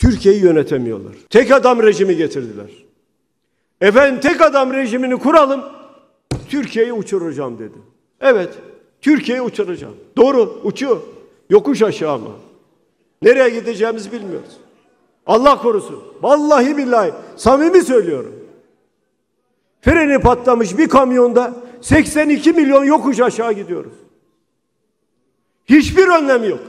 Türkiye'yi yönetemiyorlar. Tek adam rejimi getirdiler. Efendim tek adam rejimini kuralım. Türkiye'yi uçuracağım dedi. Evet. Türkiye'yi uçuracağım. Doğru uçuyor. Yokuş aşağı ama. Nereye gideceğimizi bilmiyoruz. Allah korusun. Vallahi billahi samimi söylüyorum. Freni patlamış bir kamyonda 82 milyon yokuş aşağı gidiyoruz. Hiçbir önlem yok.